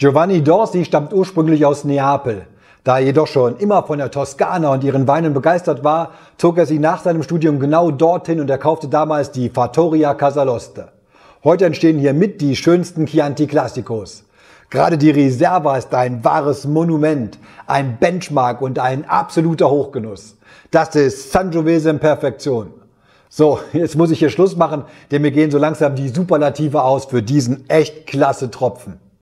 Giovanni Dorsi stammt ursprünglich aus Neapel. Da er jedoch schon immer von der Toskana und ihren Weinen begeistert war, zog er sich nach seinem Studium genau dorthin und er kaufte damals die Fattoria Casaloste. Heute entstehen hier mit die schönsten Chianti Classicos. Gerade die Reserva ist ein wahres Monument, ein Benchmark und ein absoluter Hochgenuss. Das ist Sangiovese in Perfektion. So, jetzt muss ich hier Schluss machen, denn mir gehen so langsam die Superlative aus für diesen echt klasse Tropfen.